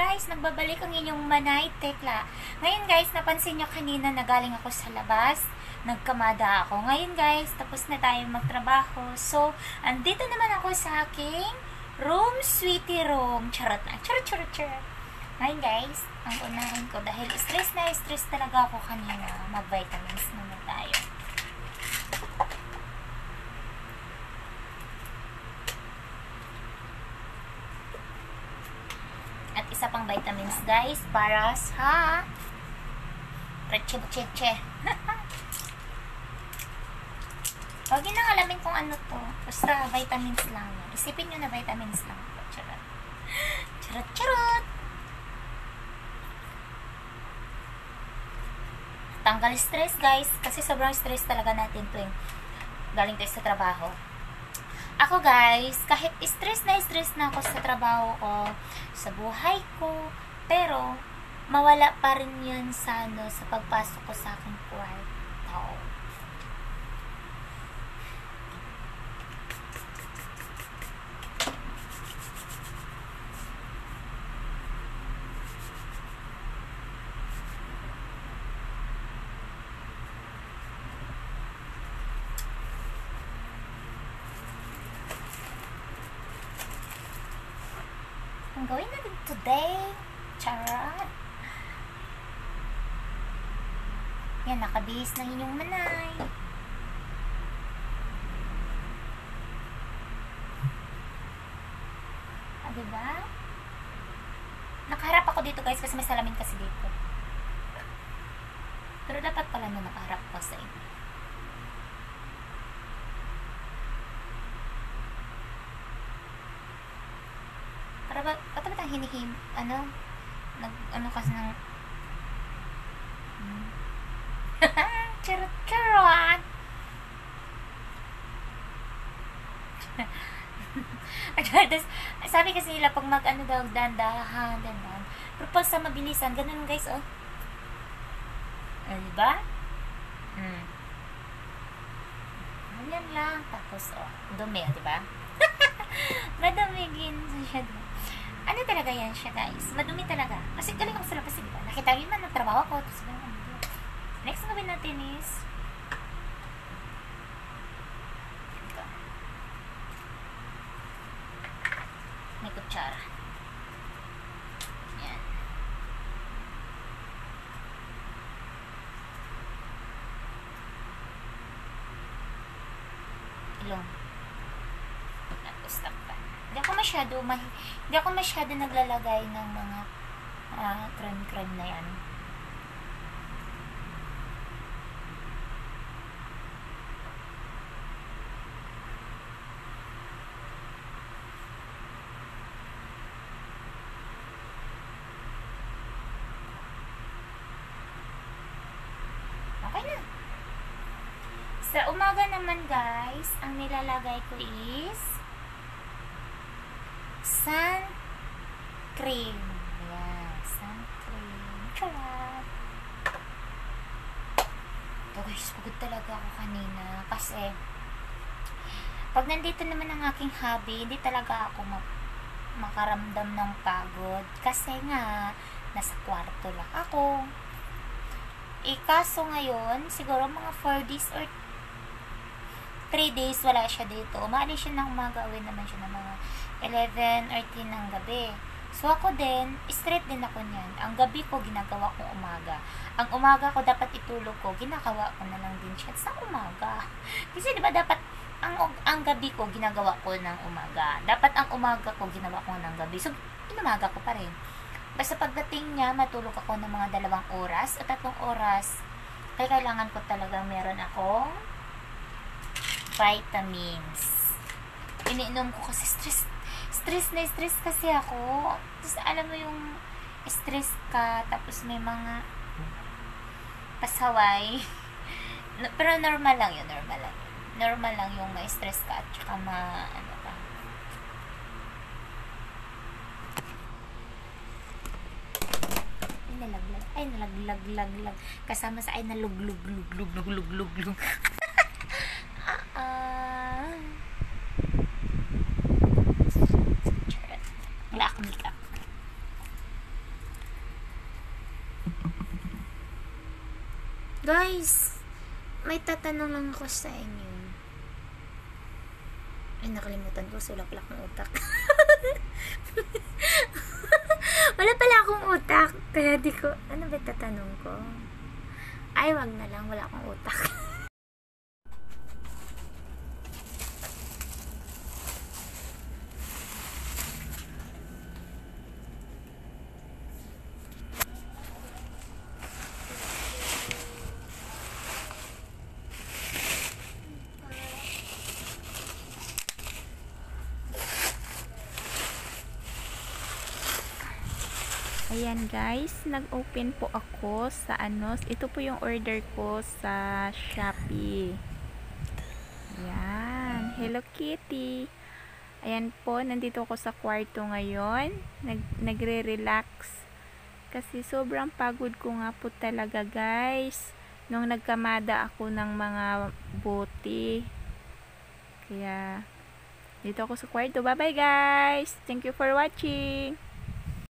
guys, nagbabalik ang inyong manay tekla. Ngayon guys, napansin nyo kanina na galing ako sa labas, nagkamada ako. Ngayon guys, tapos na tayo magtrabaho. So, andito naman ako sa aking room, sweetie room. Charot na, charot, charot, charot. Ngayon guys, ang unahin ko, dahil stress na stress talaga ako kanina, mag-vitamins naman tayo. At isa pang vitamins guys para sa Reche-cheche. Huwag yun ang alamin kung ano to. Basta vitamins lang. Isipin nyo na vitamins lang. Charot. Charot, charot. Tanggal stress guys. Kasi sobrang stress talaga natin tuwing galing tayo sa trabaho. Ako guys, kahit stress na stress na ako sa trabaho ko, sa buhay ko, pero mawala pa rin yun sa, ano, sa pagpasok ko sa aking kwarto. Gawin natin today, charot. Yan, nakabihis ng inyong manay. Ah, diba? Nakaharap ako dito guys kasi may salamin kasi dito. Pero dapat pala na nakaharap ko sa inyo. Para ba, ba't ba't ang hinihim, ano, nag, ano kasi ng, hmm. charot, charot! Tapos, sabi kasi nila, pag mag, ano daw, dandahan, dandahan. Pero pag sa mabilisan, ganun guys, oh. Ah, diba? Hmm. Ganyan lang. Tapos, oh, dumi, oh, diba? Madumigin siya doon. Ano talaga yan siya, guys? Madumi talaga. Kasi galing ako sa labas, di? Nakita niyo man, nagtrabaho ko. Tapos, ganun. Next na gawin natin is. May kutsara. Yan. Ilong. Tapos takpan. Hindi ako masyado, mahi- hindi ako masyado naglalagay ng mga ah, creme-creme na yan. Sa umaga naman guys, ang nilalagay ko is sun cream. Yan, sun cream. Charot. Ito guys, pagod talaga ako kanina kasi pag nandito naman ang aking hobby, hindi talaga ako ma- makaramdam ng pagod kasi nga nasa kwarto lang ako. Eh, kaso ngayon, siguro mga 4 days or 3 days wala siya dito. Umaalis siya ng umaga, uwi naman siya ng mga 11 or 10 ng gabi. So ako din, straight din ako niyan. Ang gabi ko, ginagawa ko umaga. Ang umaga ko, dapat itulog ko, ginagawa ko na lang din siya sa umaga. Kasi di ba dapat, ang, ang gabi ko, ginagawa ko ng umaga. Dapat ang umaga ko, ginawa ko ng gabi. So, inumaga ko pa rin. Basta pagdating niya, matulog ako ng mga dalawang oras o tatlong oras. Kaya kailangan ko talaga meron akong vitamins. Iniinom ko kasi stress. Stress na stress kasi ako. Tapos alam mo yung stress ka, tapos may mga pasaway. Pero normal lang yun, normal lang. Normal lang yung ma-stress ka at saka ma, ano ka, ay nalaglag, ay nalaglag, lag, lag. Kasama sa ay naluglug, lug, lug, lug, lug, lug, lug. ah, ah. Charot. Wala akong makeup. Guys, may tatanong lang ako sa inyo. Ay, nakalimutan ko. Sulaklak ng utak. Wala pala akong utak. Kaya di ko, ano ba tatanong ko? Ay, wag na lang. Wala akong utak. Ayan guys, nag-open po ako sa ano, ito po yung order ko sa Shopee. Ayan, Hello Kitty. Ayan po, nandito ako sa kwarto ngayon. Nag nagre-relax. Kasi sobrang pagod ko nga po talaga guys. Nung nagkamada ako ng mga bote. Kaya, dito ako sa kwarto. Bye bye guys! Thank you for watching!